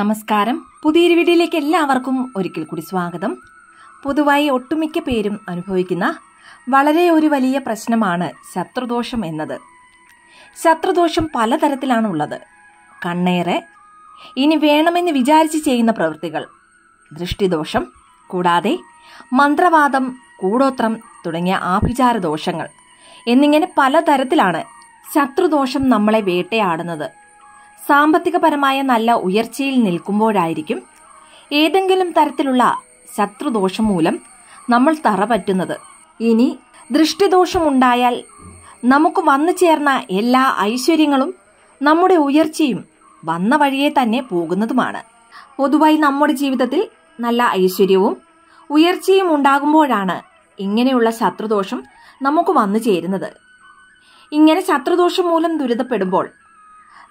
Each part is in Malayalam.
നമസ്കാരം. പുതിയൊരു വീഡിയോയിലേക്ക് എല്ലാവർക്കും ഒരിക്കൽ കൂടി സ്വാഗതം. പൊതുവായി ഒട്ടുമിക്ക പേരും അനുഭവിക്കുന്ന വളരെ ഒരു വലിയ പ്രശ്നമാണ് ശത്രുദോഷം എന്നത്. ശത്രുദോഷം പലതരത്തിലാണുള്ളത് കണ്ണേറെ ഇനി വേണമെന്ന് വിചാരിച്ച് ചെയ്യുന്ന പ്രവൃത്തികൾ. ദൃഷ്ടിദോഷം കൂടാതെ മന്ത്രവാദം കൂടോത്രം തുടങ്ങിയ ആഭിചാര ദോഷങ്ങൾ. എന്നിങ്ങനെ പലതരത്തിലാണ് ശത്രുദോഷം നമ്മളെ വേട്ടയാടുന്നത്. സാമ്പത്തികപരമായ നല്ല ഉയർച്ചയിൽ നിൽക്കുമ്പോഴായിരിക്കും ഏതെങ്കിലും തരത്തിലുള്ള ശത്രുദോഷം മൂലം നമ്മൾ തറ പറ്റുന്നത് ഇനി ദൃഷ്ടിദോഷമുണ്ടായാൽ നമുക്ക് വന്നു ചേർന്ന എല്ലാ ഐശ്വര്യങ്ങളും നമ്മുടെ ഉയർച്ചയും വന്ന വഴിയെ തന്നെ പോകുന്നതുമാണ്. പൊതുവായി നമ്മുടെ ജീവിതത്തിൽ നല്ല ഐശ്വര്യവും ഉയർച്ചയും ഉണ്ടാകുമ്പോഴാണ് ഇങ്ങനെയുള്ള ശത്രുദോഷം നമുക്ക് വന്നു ചേരുന്നത്. ഇങ്ങനെ ശത്രുദോഷം മൂലം ദുരിതപ്പെടുമ്പോൾ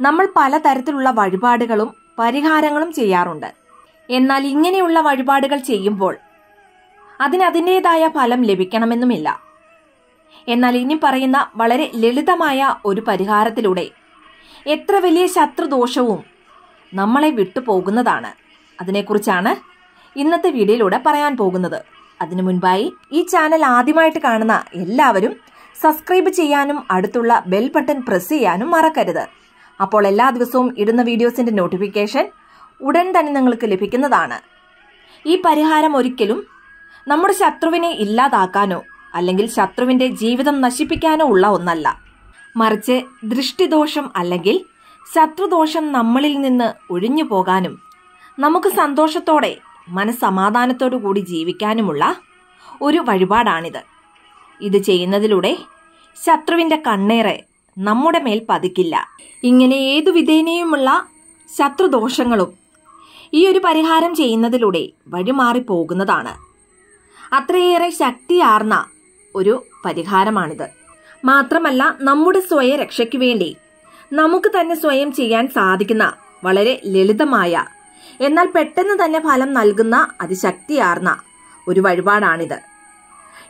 നമ്മൾ പലതരത്തിലുള്ള വഴിപാടുകളും പരിഹാരങ്ങളും ചെയ്യാറുണ്ട്. എന്നാൽ ഇങ്ങനെയുള്ള വഴിപാടുകൾ ചെയ്യുമ്പോൾ അതിന് അതിന്റെതായ ഫലം ലഭിക്കണമെന്നുമില്ല. എന്നാൽ ഇനി പറയുന്ന വളരെ ലളിതമായ ഒരു പരിഹാരത്തിലൂടെ എത്ര വലിയ ശത്രുദോഷവും നമ്മളെ വിട്ടുപോകുന്നതാണ്. അതിനെക്കുറിച്ചാണ് ഇന്നത്തെ വീഡിയോയിലൂടെ പറയാൻ പോകുന്നത്. അതിനു മുൻപായി ഈ ചാനൽ ആദ്യമായിട്ട് കാണുന്ന എല്ലാവരും സബ്സ്ക്രൈബ് ചെയ്യാനും അടുത്തുള്ള ബെൽ ബട്ടൺ പ്രസ് ചെയ്യാനും മറക്കരുത്. അപ്പോൾ എല്ലാ ദിവസവും ഇടുന്ന വീഡിയോസിന്റെ നോട്ടിഫിക്കേഷൻ ഉടൻ തന്നെ നിങ്ങൾക്ക് ലഭിക്കുന്നതാണ്. ഈ പരിഹാരം ഒരിക്കലും നമ്മുടെ ശത്രുവിനെ ഇല്ലാതാക്കാനോ അല്ലെങ്കിൽ ശത്രുവിന്റെ ജീവിതം നശിപ്പിക്കാനോ ഉള്ള ഒന്നല്ല. മറിച്ച് ദൃഷ്ടിദോഷം അല്ലെങ്കിൽ ശത്രുദോഷം നമ്മളിൽ നിന്ന് ഒഴിഞ്ഞു പോകാനും നമുക്ക് സന്തോഷത്തോടെ മനസ്സമാധാനത്തോടു കൂടി ജീവിക്കാനുമുള്ള ഒരു വഴിപാടാണിത്. ഇത് ചെയ്യുന്നതിലൂടെ ശത്രുവിന്റെ കണ്ണേറെ നമ്മുടെ മേൽ പതിക്കില്ല. ഇങ്ങനെ ഏതു വിധേനയുമുള്ള ശത്രുദോഷങ്ങളും ഈ ഒരു പരിഹാരം ചെയ്യുന്നതിലൂടെ വഴിമാറി പോകുന്നതാണ് അത്രയേറെ ശക്തിയാർന്ന ഒരു പരിഹാരമാണിത്. മാത്രമല്ല നമ്മുടെ സ്വയരക്ഷയ്ക്ക് വേണ്ടി നമുക്ക് തന്നെ സ്വയം ചെയ്യാൻ സാധിക്കുന്ന വളരെ ലളിതമായ എന്നാൽ പെട്ടെന്ന് തന്നെ ഫലം നൽകുന്ന അതിശക്തിയാർന്ന ഒരു വഴിപാടാണിത്.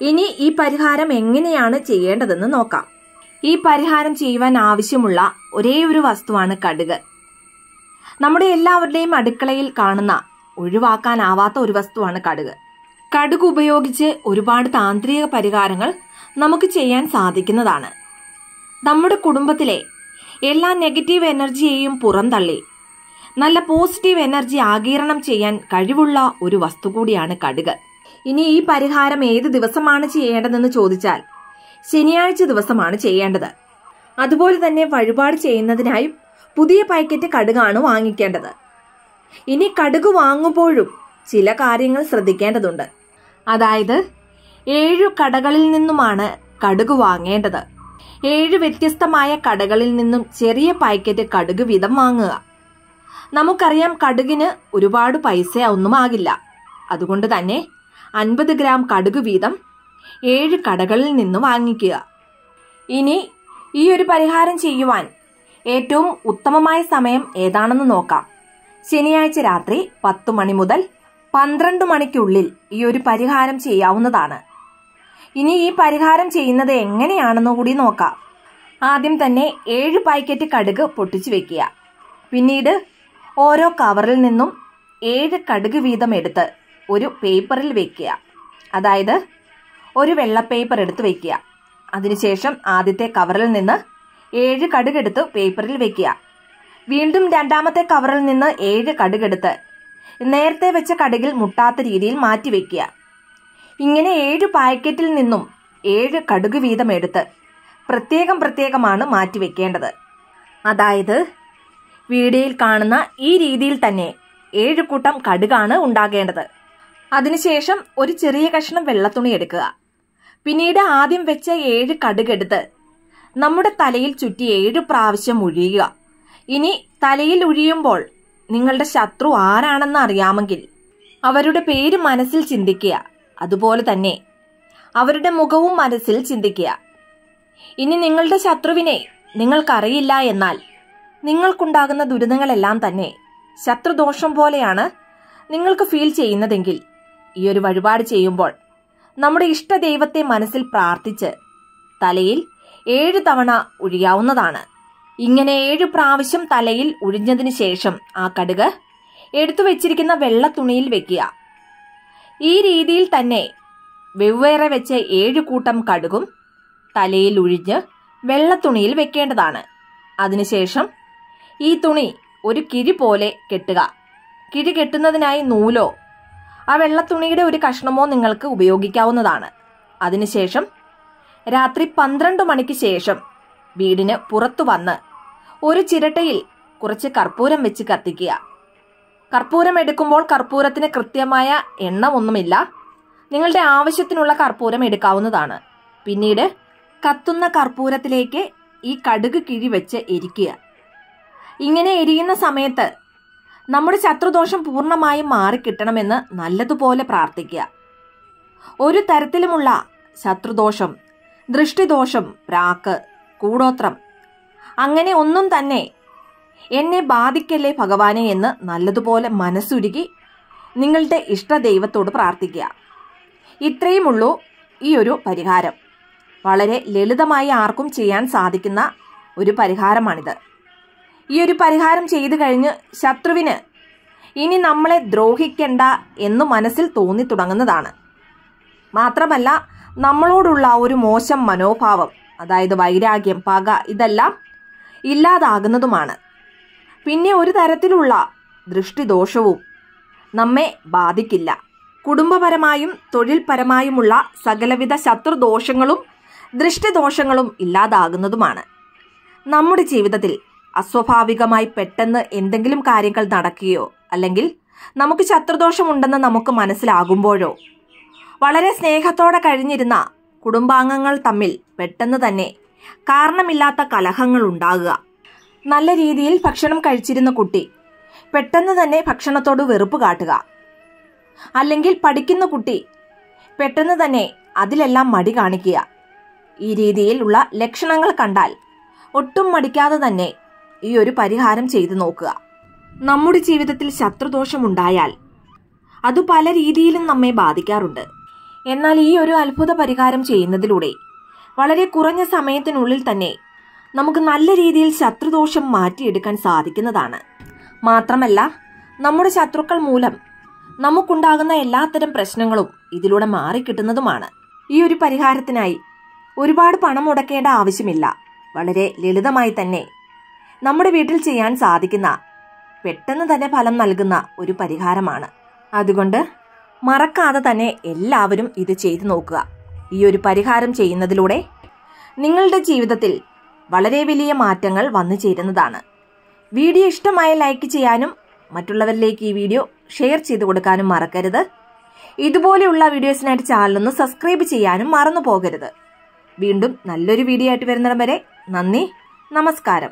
ഇനി ഈ പരിഹാരം എങ്ങനെയാണ് ചെയ്യേണ്ടതെന്ന് നോക്കാം. ഈ പരിഹാരം ചെയ്യുവാൻ ആവശ്യമുള്ള ഒരേ ഒരു വസ്തുവാണ് കടുക്. നമ്മുടെ എല്ലാവരുടെയും അടുക്കളയിൽ കാണുന്ന ഒഴിവാക്കാനാവാത്ത ഒരു വസ്തുവാണ് കടുക്. കടുക് ഉപയോഗിച്ച് ഒരുപാട് താന്ത്രിക പരിഹാരങ്ങൾ നമുക്ക് ചെയ്യാൻ സാധിക്കുന്നതാണ്. നമ്മുടെ കുടുംബത്തിലെ എല്ലാ നെഗറ്റീവ് എനർജിയെയും പുറന്തള്ളി നല്ല പോസിറ്റീവ് എനർജി ആഗീരണം ചെയ്യാൻ കഴിവുള്ള ഒരു വസ്തു കൂടിയാണ് കടുക്. ഇനി ഈ പരിഹാരം ഏത് ദിവസമാണ് ചെയ്യേണ്ടതെന്ന് ചോദിച്ചാൽ ശനിയാഴ്ച ദിവസമാണ് ചെയ്യേണ്ടത്. അതുപോലെ തന്നെ വഴിപാട് ചെയ്യുന്നതിനായി പുതിയ പാക്കറ്റ് കടുകാണ് വാങ്ങിക്കേണ്ടത്. ഇനി കടുക് വാങ്ങുമ്പോഴും ചില കാര്യങ്ങൾ ശ്രദ്ധിക്കേണ്ടതുണ്ട്. അതായത് ഏഴു കടകളിൽ നിന്നുമാണ് കടുക് വാങ്ങേണ്ടത്. ഏഴ് വ്യത്യസ്തമായ കടകളിൽ നിന്നും ചെറിയ പാക്കറ്റ് കടുക് വീതം വാങ്ങുക. നമുക്കറിയാം കടുകിന് ഒരുപാട് പൈസ ഒന്നും ആകില്ല അതുകൊണ്ട് തന്നെ അൻപത് ഗ്രാം കടുക് വീതം ഏഴ് കടകളിൽ നിന്ന് വാങ്ങിക്കുക. ഇനി ഈ ഒരു പരിഹാരം ചെയ്യുവാൻ ഏറ്റവും ഉത്തമമായ സമയം ഏതാണെന്ന് നോക്കാം. ശനിയാഴ്ച രാത്രി പത്തു മണി മുതൽ പന്ത്രണ്ട് മണിക്കുള്ളിൽ ഈ ഒരു പരിഹാരം ചെയ്യാവുന്നതാണ്. ഇനി ഈ പരിഹാരം ചെയ്യുന്നത് എങ്ങനെയാണെന്ന് കൂടി നോക്കാം. ആദ്യം തന്നെ ഏഴ് പാക്കറ്റ് കടുക് പൊട്ടിച്ചു വെക്കുക. പിന്നീട് ഓരോ കവറിൽ നിന്നും ഏഴ് കടുക് വീതം എടുത്ത് ഒരു പേപ്പറിൽ വെക്കുക. അതായത് ഒരു വെള്ള പേപ്പർ എടുത്ത് വെക്കുക. അതിനുശേഷം ആദ്യത്തെ കവറിൽ നിന്ന് ഏഴ് കടുകെടുത്ത് പേപ്പറിൽ വെക്കുക. വീണ്ടും രണ്ടാമത്തെ കവറിൽ നിന്ന് ഏഴ് കടുകെടുത്ത് നേരത്തെ വെച്ച കടുകിൽ മുട്ടാത്ത രീതിയിൽ മാറ്റി വെക്കുക. ഇങ്ങനെ ഏഴ് പാക്കറ്റിൽ നിന്നും ഏഴ് കടുക് വീതം എടുത്ത് പ്രത്യേകം പ്രത്യേകമാണ് മാറ്റി വെക്കേണ്ടത്. അതായത് വീഡിയോയിൽ കാണുന്ന ഈ രീതിയിൽ തന്നെ ഏഴ് കൂട്ടം കടുകാണ് ഉണ്ടാകേണ്ടത്. അതിനുശേഷം ഒരു ചെറിയ കഷ്ണം വെള്ളത്തുണി എടുക്കുക. പിന്നീട് ആദ്യം വെച്ച ഏഴ് കടുകെടുത്ത് നമ്മുടെ തലയിൽ ചുറ്റി ഏഴ് പ്രാവശ്യം ഒഴിയുക ഇനി തലയിൽ ഒഴിയുമ്പോൾ നിങ്ങളുടെ ശത്രു ആരാണെന്ന് അറിയാമെങ്കിൽ അവരുടെ പേര് മനസ്സിൽ ചിന്തിക്കുക. അതുപോലെ തന്നെ അവരുടെ മുഖവും മനസ്സിൽ ചിന്തിക്കുക. ഇനി നിങ്ങളുടെ ശത്രുവിനെ നിങ്ങൾക്കറിയില്ല എന്നാൽ നിങ്ങൾക്കുണ്ടാകുന്ന ദുരിതങ്ങളെല്ലാം തന്നെ ശത്രുദോഷം പോലെയാണ് നിങ്ങൾക്ക് ഫീൽ ചെയ്യുന്നതെങ്കിൽ ഈ ഒരു വഴിപാട് ചെയ്യുമ്പോൾ നമ്മുടെ ഇഷ്ട ദൈവത്തെ മനസ്സിൽ പ്രാർത്ഥിച്ച് തലയിൽ ഏഴ് തവണ ഒഴിയാവുന്നതാണ് ഇങ്ങനെ ഏഴ് പ്രാവശ്യം തലയിൽ ഒഴിഞ്ഞതിന് ശേഷം ആ കടുക് എടുത്തു വെച്ചിരിക്കുന്ന വെള്ള തുണിയിൽ വെക്കുക. ഈ രീതിയിൽ തന്നെ വെവ്വേറെ വെച്ച ഏഴ് കൂട്ടം കടുകും തലയിൽ ഉഴിഞ്ഞ് വെള്ള തുണിയിൽ വെക്കേണ്ടതാണ്. അതിനുശേഷം ഈ തുണി ഒരു കിഴി പോലെ കെട്ടുക. കിഴി കെട്ടുന്നതിനായി നൂലോ ആ വെള്ള തുണിയുടെ ഒരു കഷ്ണമോ നിങ്ങൾക്ക് ഉപയോഗിക്കാവുന്നതാണ്. അതിനുശേഷം രാത്രി പന്ത്രണ്ട് മണിക്ക് ശേഷം വീടിന് പുറത്തു വന്ന് ഒരു ചിരട്ടയിൽ കുറച്ച് കർപ്പൂരം വെച്ച് കത്തിക്കുക. കർപ്പൂരം എടുക്കുമ്പോൾ കർപ്പൂരത്തിന് കൃത്യമായ എണ്ണമൊന്നുമില്ല. നിങ്ങളുടെ ആവശ്യത്തിനുള്ള കർപ്പൂരം എടുക്കാവുന്നതാണ്. പിന്നീട് കത്തുന്ന കർപ്പൂരത്തിലേക്ക് ഈ കടുക് കിഴി വെച്ച് എരിക്കുക. ഇങ്ങനെ എരിയുന്ന സമയത്ത് നമ്മുടെ ശത്രുദോഷം പൂർണമായും മാറിക്കിട്ടണമെന്ന് നല്ലതുപോലെ പ്രാർത്ഥിക്കുക. ഒരു തരത്തിലുമുള്ള ശത്രുദോഷം ദൃഷ്ടിദോഷം പ്രാക്ക് കൂടോത്രം അങ്ങനെ ഒന്നും തന്നെ എന്നെ ബാധിക്കല്ലേ ഭഗവാനെ എന്ന് നല്ലതുപോലെ മനസ്സുരുകി നിങ്ങളുടെ ഇഷ്ടദൈവത്തോട് പ്രാർത്ഥിക്കുക. ഇത്രയുമുള്ളൂ ഈ ഒരു പരിഹാരം. വളരെ ലളിതമായി ആർക്കും ചെയ്യാൻ സാധിക്കുന്ന ഒരു പരിഹാരമാണിത്. ഈ ഒരു പരിഹാരം ചെയ്തു കഴിഞ്ഞ് ശത്രുവിന് ഇനി നമ്മളെ ദ്രോഹിക്കണ്ട എന്ന് മനസ്സിൽ തോന്നി തുടങ്ങുന്നതാണ്. മാത്രമല്ല നമ്മളോടുള്ള ഒരു മോശം മനോഭാവം അതായത് വൈരാഗ്യം പക ഇതെല്ലാം ഇല്ലാതാകുന്നതുമാണ്. പിന്നെ ഒരു തരത്തിലുള്ള ദൃഷ്ടിദോഷവും നമ്മെ ബാധിക്കില്ല. കുടുംബപരമായും തൊഴിൽപരമായുമുള്ള സകലവിധ ശത്രുദോഷങ്ങളും ദൃഷ്ടിദോഷങ്ങളും ഇല്ലാതാകുന്നതുമാണ്. നമ്മുടെ ജീവിതത്തിൽ അസ്വാഭാവികമായി പെട്ടെന്ന് എന്തെങ്കിലും കാര്യങ്ങൾ നടക്കുകയോ അല്ലെങ്കിൽ നമുക്ക് ശത്രുദോഷമുണ്ടെന്ന് നമുക്ക് മനസ്സിലാകുമ്പോഴോ? വളരെ സ്നേഹത്തോടെ കഴിഞ്ഞിരുന്ന കുടുംബാംഗങ്ങൾ തമ്മിൽ പെട്ടെന്ന് തന്നെ കാരണമില്ലാത്ത കലഹങ്ങൾ ഉണ്ടാകുക. നല്ല രീതിയിൽ ഭക്ഷണം കഴിച്ചിരുന്ന കുട്ടി പെട്ടെന്ന് തന്നെ ഭക്ഷണത്തോട് വെറുപ്പ് കാട്ടുക. അല്ലെങ്കിൽ പഠിക്കുന്ന കുട്ടി പെട്ടെന്ന് തന്നെ അതിലെല്ലാം മടി കാണിക്കുക. ഈ രീതിയിലുള്ള ലക്ഷണങ്ങൾ കണ്ടാൽ ഒട്ടും മടിക്കാതെ തന്നെ ഈ ഒരു പരിഹാരം ചെയ്തു നോക്കുക. നമ്മുടെ ജീവിതത്തിൽ ശത്രുദോഷമുണ്ടായാൽ അത് പല രീതിയിലും നമ്മെ ബാധിക്കാറുണ്ട്. എന്നാൽ ഈ ഒരു അത്ഭുത പരിഹാരം ചെയ്യുന്നതിലൂടെ വളരെ കുറഞ്ഞ സമയത്തിനുള്ളിൽ തന്നെ നമുക്ക് നല്ല രീതിയിൽ ശത്രുദോഷം മാറ്റിയെടുക്കാൻ സാധിക്കുന്നതാണ്. മാത്രമല്ല നമ്മുടെ ശത്രുക്കൾ മൂലം നമുക്കുണ്ടാകുന്ന എല്ലാത്തരം പ്രശ്നങ്ങളും ഇതിലൂടെ മാറിക്കിട്ടുന്നതുമാണ്. ഈ ഒരു പരിഹാരത്തിനായി ഒരുപാട് പണം മുടക്കേണ്ട ആവശ്യമില്ല. വളരെ ലളിതമായി തന്നെ നമ്മുടെ വീട്ടിൽ ചെയ്യാൻ സാധിക്കുന്ന പെട്ടെന്ന് തന്നെ ഫലം നൽകുന്ന ഒരു പരിഹാരമാണ്. അതുകൊണ്ട് മറക്കാതെ തന്നെ എല്ലാവരും ഇത് ചെയ്തു നോക്കുക. ഈ ഒരു പരിഹാരം ചെയ്യുന്നതിലൂടെ നിങ്ങളുടെ ജീവിതത്തിൽ വളരെ വലിയ മാറ്റങ്ങൾ വന്നു ചേരുന്നതാണ്. വീഡിയോ ഇഷ്ടമായ ലൈക്ക് ചെയ്യാനും മറ്റുള്ളവരിലേക്ക് ഈ വീഡിയോ ഷെയർ ചെയ്തു കൊടുക്കാനും മറക്കരുത്. ഇതുപോലെയുള്ള വീഡിയോസിനായിട്ട് ചാനലൊന്ന് സബ്സ്ക്രൈബ് ചെയ്യാനും മറന്നു പോകരുത്. വീണ്ടും നല്ലൊരു വീഡിയോ ആയിട്ട് വരുന്നിടം വരെ നന്ദി നമസ്കാരം.